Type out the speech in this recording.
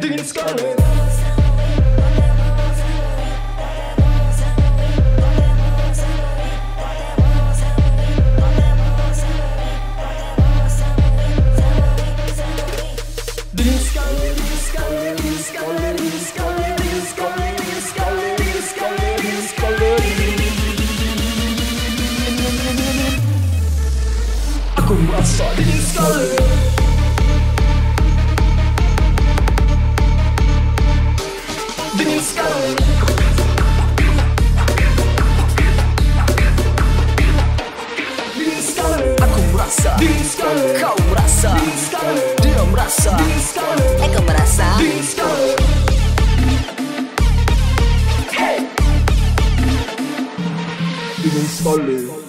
dingin sekali. Aku merasa dingin sekali. Merasa sekali. Kau merasa sekali. Dia merasa sekali. Eka merasa sekali. Hey. Dingin sekali.